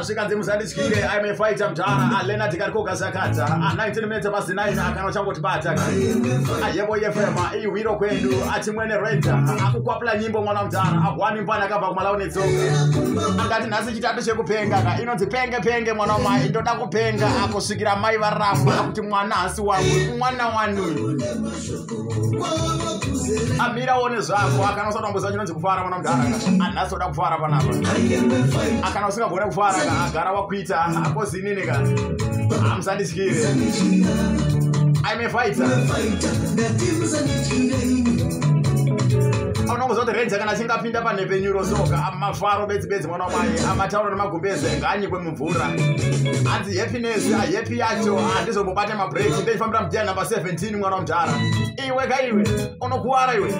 asvikanzi musandityire aime fighter mudhara alenard karikogazakadza a19 minutes pasi 9 akana uchangotibata ayevo yefema ihwiro kwedu ati mwene reda akukwapula nyimbo mwana mudhara agwani mpana akabva kumalawo netsoka. Angati nhasi chitatu chekupenga ka inonzi penge penge mwana wamai ndoda kupenga akusvikira mai varamba. Akuti mwana hasi wangu mwana wanu amiraone zvako akana usatambuza chinonzi kufara mwana mudhara anhasi oda kufara panapa? Akana usingagone kufara agara wakuita akozinini ka hamusandityire aime fighter. unongoziva kuti renzi kana achingapinda panhepenyuro soka mafaro bedzi bedzi mwana wamai amatauro nemagumbeze ngaanyikwe mumvura. Hanzi happiness happy yacho handizombobata mabreki ndechifambira mudia namba 17 mwana wamudhara. Iwe ka iwe unokuwara iwe